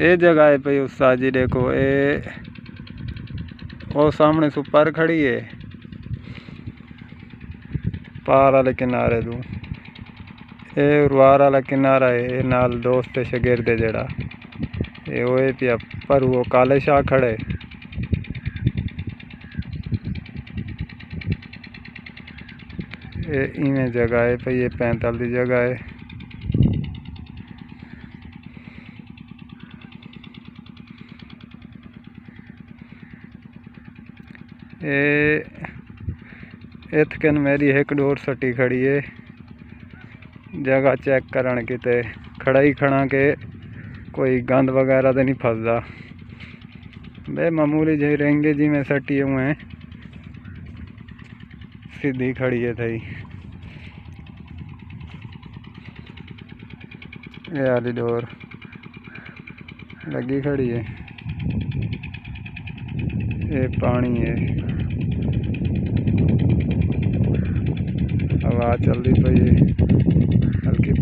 ये जगह है भाई उत्साह जी, देखो ये वो सामने सुपर खड़ी है। पार वाले किनारे तू। ये उर्वार वाला किनारा है ये नाल दोस्त है, शगिर्द जड़ा ये वो है पिया पर वो काले शाह खड़े। ये इवें जगह है भाई ये पैंतालीस जगह है। ए मेरी एक डोर सटी खड़ी है। जगह चेक करण कि खड़ा ही खड़ा के कोई गंद वगैरह तो नहीं फसदा। बे, मामूली जी रेंगे जी में सटी हुए। हैं सीधी खड़ी है थी ये आली डोर लगी खड़ी है। ਇਹ ਪਾਣੀ ਹੈ। ਹਵਾ ਚੱਲਦੀ ਪਈ ਹੈ। ਹਲਕੀ